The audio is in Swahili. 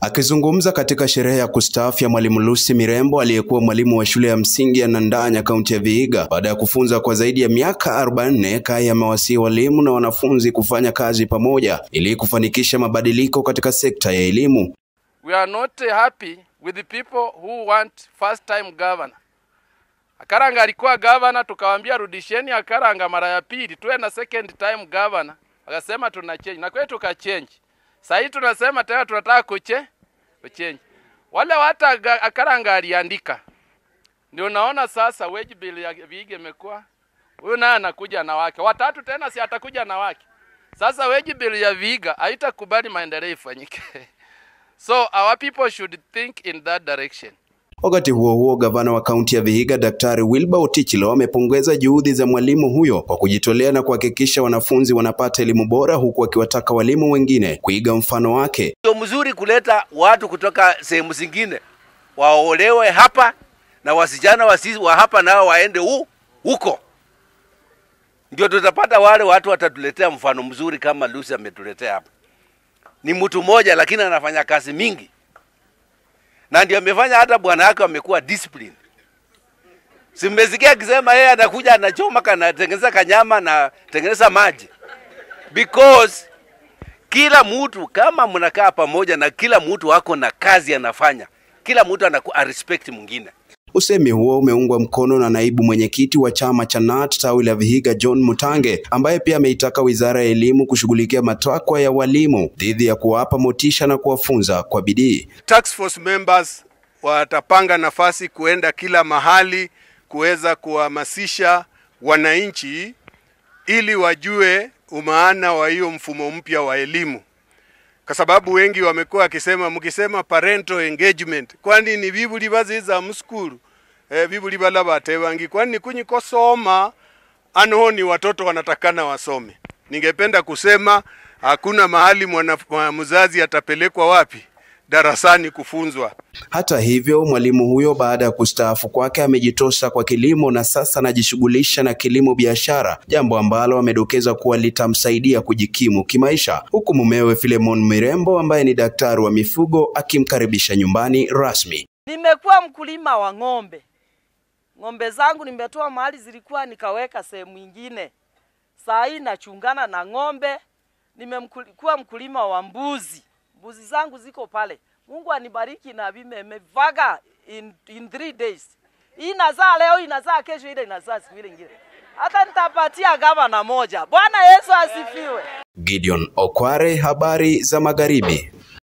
Akizungumza katika sherehe ya kustaafu ya Mwalimu Lucy Mirembo aliyekuwa mwalimu wa shule ya msingi ya Nandanya kaunti ya Vihiga baada ya kufunza kwa zaidi ya miaka 44, Kai amewasihi walimu na wanafunzi kufanya kazi pamoja ili kufanikisha mabadiliko katika sekta ya elimu. We are not happy with the people who want first time governor. Akaranga alikuwa governor, tukawaambia rudisheni Akaranga mara ya pili, tuwe na second time governor. Akasema tuna change, na kwetu ka change. Sasa hii tunasema tena tunataka kuche uchenji Wale wata Akaranga aliandika, ndio unaona sasa wage bill ya Vihiga imekuwa huyu naye anakuja na wake watatu tena, si atakuja na wake. Sasa wage bill ya Vihiga haitakubali maendeleo ifanyike. So our people should think in that direction. Wakati huo huo, gavana wa kaunti ya Vihiga Daktari Wilbur Otichilo amepongeza juhudi za mwalimu huyo kwa kujitolea na kuhakikisha wanafunzi wanapata elimu bora, huku akiwataka walimu wengine kuiga mfano wake. Ndio mzuri kuleta watu kutoka sehemu zingine waolewe hapa na wasichana wasi, wa hapa nao waende u, huko, ndio tutapata wale watu watatuletea mfano mzuri kama Lucy ametuletea hapa. Ni mtu mmoja lakini anafanya kazi mingi na ndio amefanya hata bwana yake amekuwa discipline. Simesikia akisema yeye anakuja anachoma anatengeneza kanyama na tengeneza maji, because kila mtu kama mnakaa pamoja na kila mtu wako na kazi anafanya, kila mtu anakuwa respect mwingine. Usemi huo umeungwa mkono na naibu mwenyekiti wa chama cha KNUT tawi la Vihiga John Mutange, ambaye pia ameitaka wizara ya elimu kushughulikia matakwa ya walimu dhidi ya kuwapa motisha na kuwafunza kwa bidii. Task force members watapanga nafasi kuenda kila mahali kuweza kuhamasisha wananchi ili wajue umaana wa hiyo mfumo mpya wa elimu, kwa sababu wengi wamekuwa wakisema, mkisema parental engagement, kwani ni bibuli baziza za eh, bibuli bala batebangi, kwani kunyi kosoma ano ni watoto wanatakana wasome. Ningependa kusema hakuna mahali mwana, mzazi atapelekwa wapi darasani kufunzwa. Hata hivyo, mwalimu huyo baada ya kustaafu kwake amejitosa kwa kilimo na sasa anajishughulisha na kilimo biashara, jambo ambalo amedokeza kuwa litamsaidia kujikimu kimaisha, huku mumewe Filemon Mirembo ambaye ni daktari wa mifugo akimkaribisha nyumbani rasmi. Nimekuwa mkulima wa ng'ombe. Ng'ombe zangu nimetoa mahali zilikuwa nikaweka sehemu ingine. Saa hii nachungana na ng'ombe. Nimekuwa mkulima wa mbuzi. Mbuzi zangu ziko pale. Mungu anibariki na vimemevaga in, in three days. Hii inazaa leo, inazaa kesho, ile inazaa siku ile ingine. Hata nitapatia gavana moja. Bwana Yesu asifiwe. Gideon Okware, habari za magharibi.